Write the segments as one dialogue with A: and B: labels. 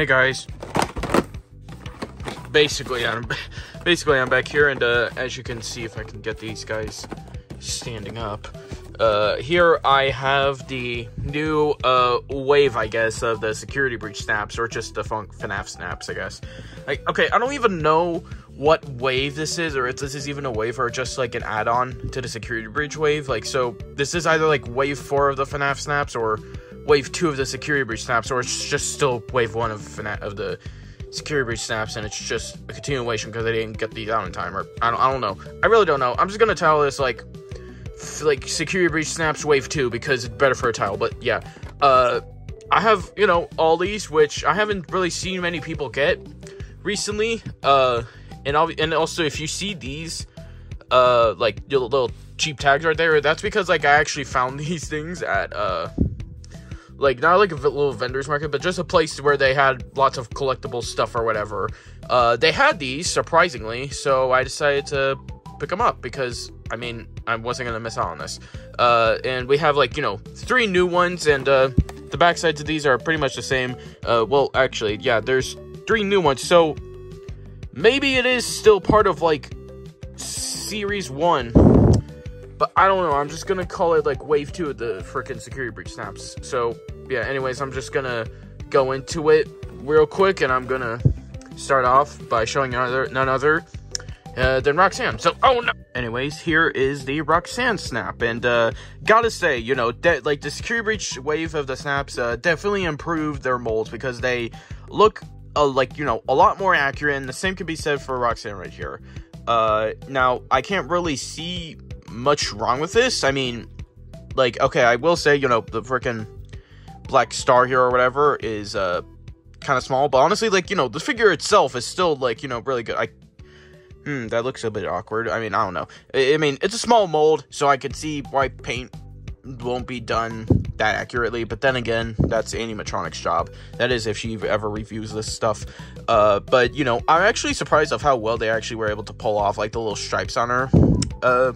A: Hey guys. Basically, I'm basically I'm back here, and uh, as you can see, if I can get these guys standing up, uh, here I have the new uh, wave, I guess, of the security breach snaps, or just the fun- FNAF snaps, I guess. Like, okay, I don't even know what wave this is, or if this is even a wave, or just like an add-on to the security breach wave. Like, so this is either like wave four of the FNAF snaps, or wave two of the security breach snaps, or it's just still wave one of of the security breach snaps, and it's just a continuation because they didn't get these out in time, or I don't, I don't know. I really don't know. I'm just gonna tell this like like security breach snaps wave 2 because it's better for a tile but yeah uh i have you know all these which i haven't really seen many people get recently uh and I'll, and also if you see these uh like little cheap tags right there that's because like i actually found these things at uh like not like a little vendor's market but just a place where they had lots of collectible stuff or whatever uh they had these surprisingly so i decided to pick them up because I mean I wasn't gonna miss out on this. Uh, and we have like you know three new ones, and uh, the backsides of these are pretty much the same. Uh, well, actually, yeah, there's three new ones, so maybe it is still part of like series one. But I don't know. I'm just gonna call it like wave two of the freaking security breach snaps. So yeah. Anyways, I'm just gonna go into it real quick, and I'm gonna start off by showing another none other uh, than Roxanne. So, oh no. Anyways, here is the Roxanne snap, and uh, gotta say, you know, like the security breach wave of the snaps uh, definitely improved their molds because they look uh, like you know a lot more accurate. And the same can be said for Roxanne right here. Uh, now I can't really see much wrong with this. I mean, like, okay, I will say, you know, the freaking black star here or whatever is uh kind of small, but honestly, like, you know, the figure itself is still like, you know, really good. I Hmm, that looks a bit awkward. I mean, I don't know. I, I mean, it's a small mold, so I could see why paint won't be done that accurately. But then again, that's Animatronic's job. That is if she ever reviews this stuff. Uh, but you know, I'm actually surprised of how well they actually were able to pull off like the little stripes on her uh,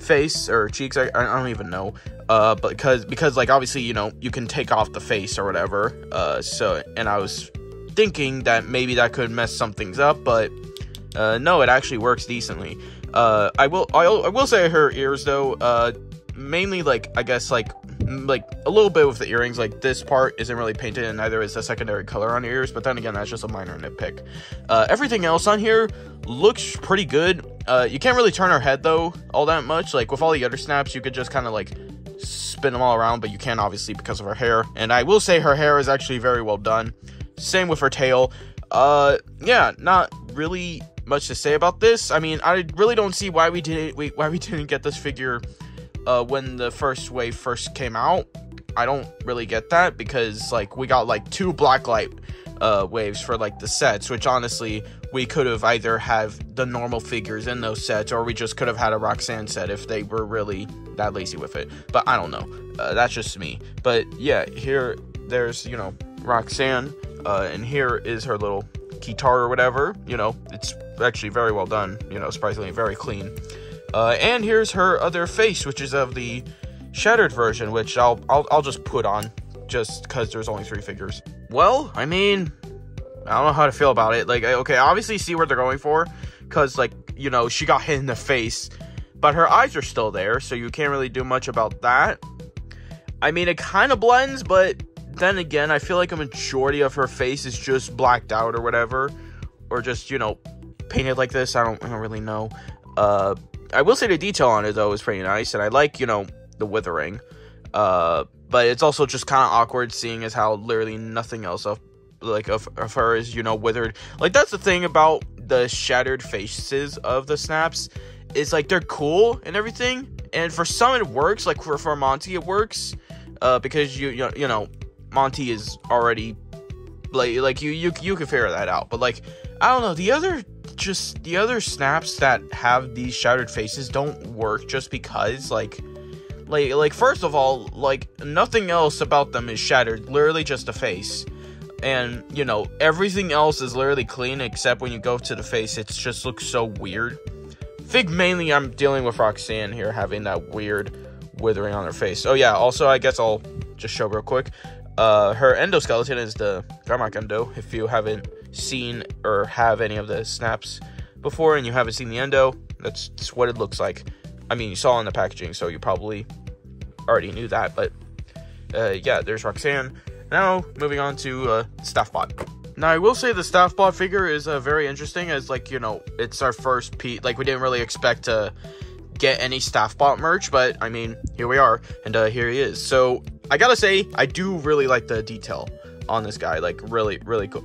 A: face or cheeks. I, I don't even know. Uh, because because like obviously you know you can take off the face or whatever. Uh, so and I was thinking that maybe that could mess some things up, but uh, no, it actually works decently. Uh, I will, I, I will say her ears though, uh, mainly like, I guess like, like a little bit with the earrings, like this part isn't really painted and neither is the secondary color on ears, but then again, that's just a minor nitpick. Uh, everything else on here looks pretty good. Uh, you can't really turn her head though, all that much. Like with all the other snaps, you could just kind of like spin them all around, but you can't obviously because of her hair. And I will say her hair is actually very well done. Same with her tail. Uh, yeah, not really much to say about this. I mean, I really don't see why we didn't we, why we didn't get this figure uh, when the first wave first came out. I don't really get that because like we got like two blacklight uh, waves for like the sets, which honestly we could have either have the normal figures in those sets, or we just could have had a Roxanne set if they were really that lazy with it. But I don't know. Uh, that's just me. But yeah, here there's you know Roxanne, uh, and here is her little guitar or whatever. You know, it's actually very well done. You know, surprisingly very clean. Uh, and here's her other face, which is of the shattered version, which I'll I'll, I'll just put on just because there's only three figures. Well, I mean, I don't know how to feel about it. Like, okay, obviously see where they're going for, because like you know she got hit in the face, but her eyes are still there, so you can't really do much about that. I mean, it kind of blends, but then again, I feel like a majority of her face is just blacked out or whatever, or just you know painted like this. I don't, I don't really know. Uh, I will say the detail on it though is pretty nice, and I like you know the withering. Uh, but it's also just kind of awkward seeing as how literally nothing else of like of, of her is you know withered. Like that's the thing about the shattered faces of the snaps is like they're cool and everything, and for some it works. Like for for Monty it works, uh, because you you you know Monty is already like like you you you can figure that out. But like I don't know. The other just the other snaps that have these shattered faces don't work just because like like like first of all like nothing else about them is shattered. Literally just a face. And you know everything else is literally clean except when you go to the face it just looks so weird. I think mainly i'm dealing with roxanne here having that weird withering on her face. Oh yeah. Also i guess i'll just show real quick Uh, her endoskeleton is the Darmok Endo. If you haven't seen or have any of the snaps before and you haven't seen the endo, that's, what it looks like. I mean, you saw in the packaging, so you probably already knew that. But uh, yeah, there's Roxanne. Now, moving on to uh, Staffbot. Now, I will say the Staffbot figure is uh, very interesting, as like you know, it's our first P. Like we didn't really expect to get any staff bot merch, but I mean, here we are, and uh, here he is. So I gotta say, I do really like the detail on this guy. Like really, really cool.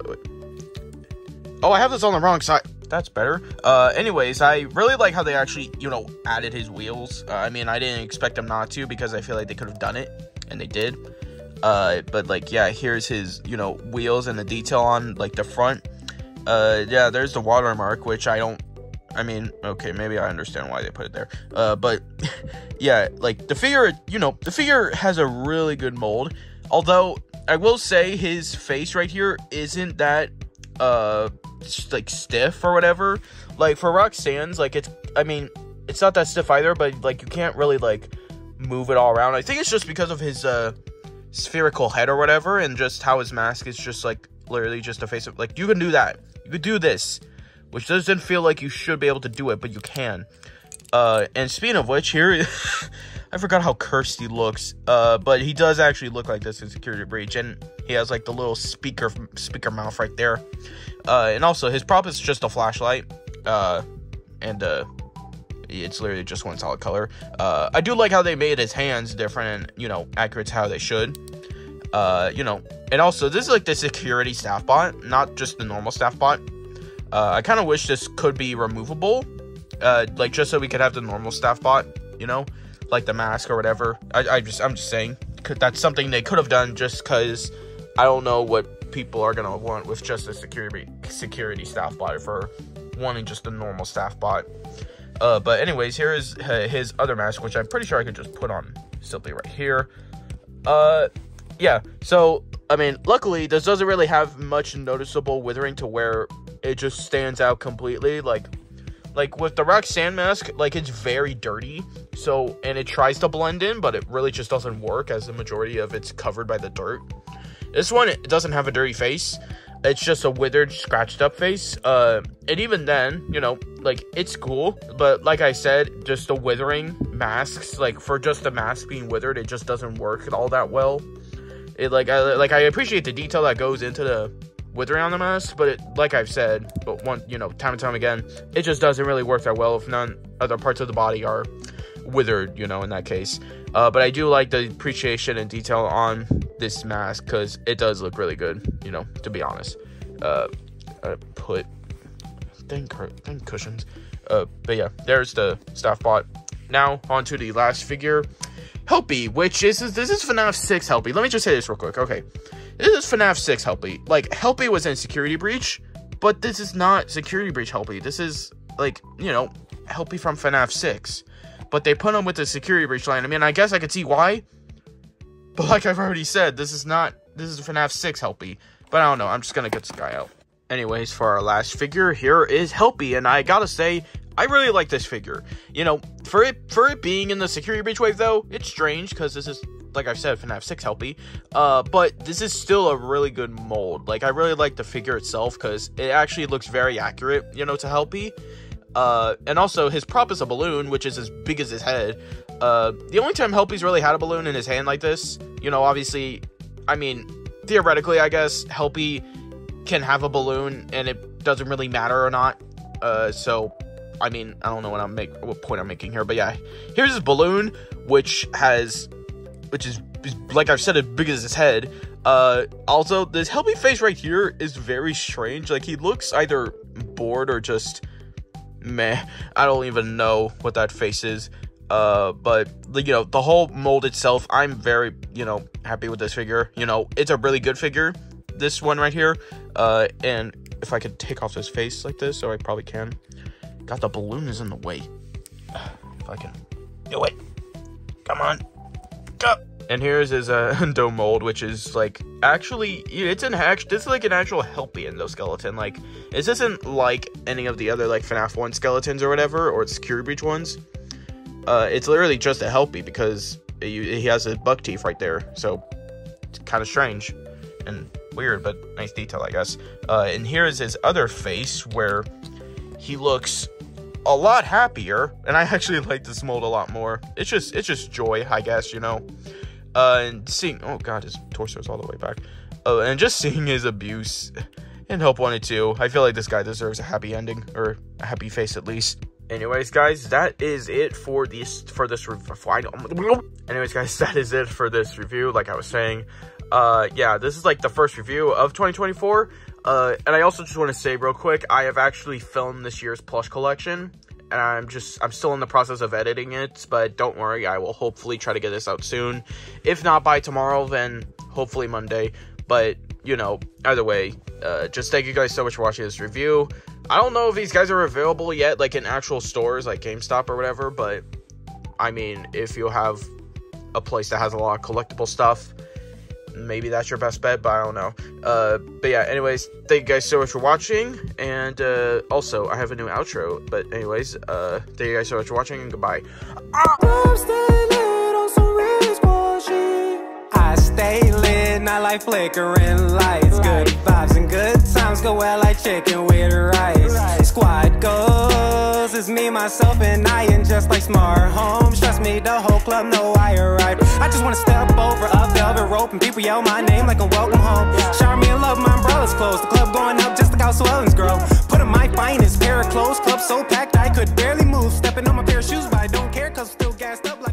A: Oh, I have this on the wrong side. That's better. Uh, anyways, I really like how they actually, you know, added his wheels. Uh, I mean, I didn't expect them not to because I feel like they could have done it, and they did. Uh, but like, yeah, here's his, you know, wheels and the detail on like the front. Uh, yeah, there's the watermark, which I don't. I mean, okay, maybe I understand why they put it there. Uh, but yeah, like the figure, you know, the figure has a really good mold. Although I will say his face right here isn't that uh like stiff or whatever. Like for Roxanne's, like it's I mean, it's not that stiff either, but like you can't really like move it all around. I think it's just because of his uh spherical head or whatever, and just how his mask is just like literally just a face of like you can do that. You could do this. Which doesn't feel like you should be able to do it, but you can. Uh and speaking of which, here I forgot how cursed he looks. Uh but he does actually look like this in Security Breach, and he has like the little speaker speaker mouth right there. Uh, and also his prop is just a flashlight. Uh, and uh, it's literally just one solid color. Uh, I do like how they made his hands different and you know accurate to how they should. Uh, you know, and also this is like the security staff bot, not just the normal staff bot. Uh, I kind of wish this could be removable, uh, like just so we could have the normal staff bot, you know, like the mask or whatever. I, I just, I'm just saying, that's something they could have done just because I don't know what people are gonna want with just a security security staff bot for wanting just a normal staff bot. Uh, but anyways, here is uh, his other mask, which I'm pretty sure I could just put on simply right here. Uh, yeah. So I mean, luckily this doesn't really have much noticeable withering to where it just stands out completely. Like, like with the Roxanne mask, like it's very dirty. So and it tries to blend in, but it really just doesn't work as the majority of it's covered by the dirt. This one it doesn't have a dirty face. It's just a withered, scratched up face. Uh, and even then, you know, like it's cool, but like I said, just the withering masks, like for just the mask being withered, it just doesn't work at all that well. It like I like I appreciate the detail that goes into the withering on the mask, but it, like I've said, but one you know time and time again, it just doesn't really work that well if none other parts of the body are withered. You know, in that case. Uh, but I do like the appreciation and detail on this mask because it does look really good, you know, to be honest. Uh, I put thank, thank cushions. Uh, but yeah, there's the staff bot. Now on to the last figure, Helpy, which is this is FNAF 6 Helpy. Let me just say this real quick. Okay, this is FNAF 6 Helpy. Like Helpy was in Security Breach, but this is not Security Breach Helpy. This is like you know Helpy from FNAF 6 but they put him with the security breach line. I mean, I guess I could see why. But like I've already said, this is not this is FNAF 6 Helpy. But I don't know, I'm just gonna get this guy out. Anyways, for our last figure, here is Helpy, and I gotta say, I really like this figure. You know, for it for it being in the security breach wave though, it's strange because this is like I've said, FNAF 6 Helpy. Uh, but this is still a really good mold. Like I really like the figure itself because it actually looks very accurate, you know, to Helpy. Uh, and also, his prop is a balloon, which is as big as his head. Uh, the only time Helpy's really had a balloon in his hand like this, you know, obviously, I mean, theoretically, I guess, Helpy can have a balloon and it doesn't really matter or not. Uh, so, I mean, I don't know what I'm make what point I'm making here, but yeah, here's his balloon, which has, which is, like I've said, as big as his head. Uh, also, this Helpy face right here is very strange. Like, he looks either bored or just meh. I don't even know what that face is. Uh, but you know, the whole mold itself, I'm very, you know, happy with this figure. You know, it's a really good figure. This one right here. Uh, and if I could take off his face like this, or I probably can. God, the balloon is in the way. If I can do it. Come on. Go. And here's his uh, endo mold, which is like actually it's an actual this is like an actual helpy endoskeleton. Like this isn't like any of the other like FNAF one skeletons or whatever or security breach ones. Uh, it's literally just a helpy because it, he has his buck teeth right there. So it's kind of strange and weird, but nice detail, I guess. Uh, and here is his other face where he looks a lot happier, and I actually like this mold a lot more. It's just it's just joy, I guess, you know. Uh, and seeing oh god, his torso is all the way back. Uh, and just seeing his abuse and Hope wanted to. I feel like this guy deserves a happy ending or a happy face at least. Anyways, guys, that is it for this for this review. Anyways, guys, that is it for this review. Like I was saying, uh, yeah, this is like the first review of 2024. Uh, and I also just want to say real quick, I have actually filmed this year's plush collection, and I'm just, I'm still in the process of editing it, but don't worry, I will hopefully try to get this out soon. If not by tomorrow, then hopefully Monday. But, you know, either way, uh, just thank you guys so much for watching this review. I don't know if these guys are available yet, like in actual stores, like GameStop or whatever, but I mean, if you have a place that has a lot of collectible stuff, maybe that's your best bet, but I don't know. Uh, but yeah, anyways, thank you guys so much for watching, and uh, also, I have a new outro, but anyways, uh, thank you guys so much for watching, and goodbye.
B: I stay lit, not like flickering lights. Good vibes and good times go well like chicken with rice. Myself, and I, and just like smart homes. Trust me, the whole club know I arrived. I just wanna step over a velvet rope and people yell my name like a welcome home. Shower me in love, my umbrella's closed. The club going up just like how swellings grow. Put on my finest pair of clothes, club so packed I could barely move. Stepping on my pair of shoes, but I don't care cause I'm still gassed up.